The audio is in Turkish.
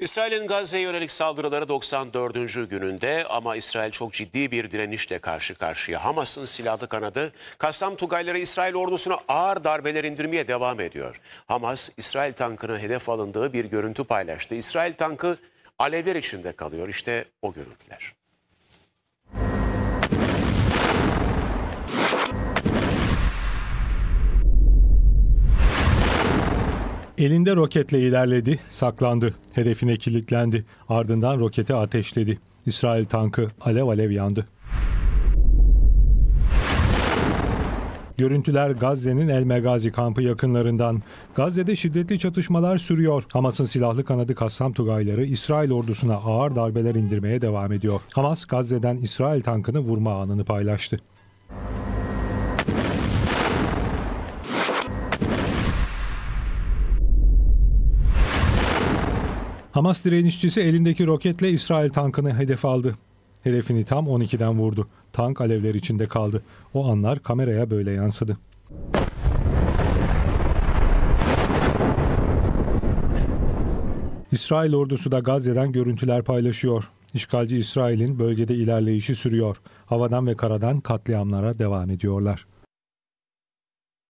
İsrail'in Gazze'ye yönelik saldırıları 94. gününde ama İsrail çok ciddi bir direnişle karşı karşıya. Hamas'ın silahlı kanadı Kassam Tugayları İsrail ordusuna ağır darbeler indirmeye devam ediyor. Hamas, İsrail tankını hedef alındığı bir görüntü paylaştı. İsrail tankı alevler içinde kalıyor. İşte o görüntüler. Elinde roketle ilerledi, saklandı. Hedefine kilitlendi. Ardından roketi ateşledi. İsrail tankı alev alev yandı. Görüntüler Gazze'nin El Megazi kampı yakınlarından. Gazze'de şiddetli çatışmalar sürüyor. Hamas'ın silahlı kanadı Kassam Tugayları İsrail ordusuna ağır darbeler indirmeye devam ediyor. Hamas Gazze'den İsrail tankını vurma anını paylaştı. Hamas direnişçisi elindeki roketle İsrail tankını hedef aldı. Hedefini tam 12'den vurdu. Tank alevler içinde kaldı. O anlar kameraya böyle yansıdı. İsrail ordusu da Gazze'den görüntüler paylaşıyor. İşgalci İsrail'in bölgede ilerleyişi sürüyor. Havadan ve karadan katliamlara devam ediyorlar.